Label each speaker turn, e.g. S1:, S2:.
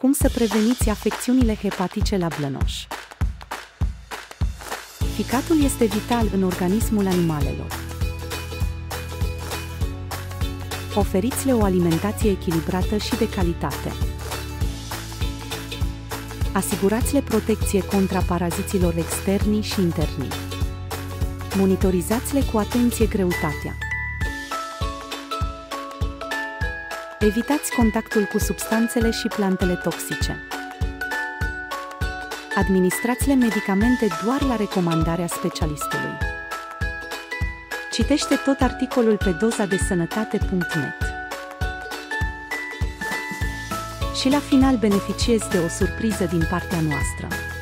S1: Cum să preveniți afecțiunile hepatice la blănoș? Ficatul este vital în organismul animalelor. Oferiți-le o alimentație echilibrată și de calitate. Asigurați-le protecție contra paraziților externi și interni. Monitorizați-le cu atenție greutatea. Evitați contactul cu substanțele și plantele toxice. Administrați-le medicamente doar la recomandarea specialistului. Citește tot articolul pe doza de sănătate.net. Și la final beneficiezi de o surpriză din partea noastră.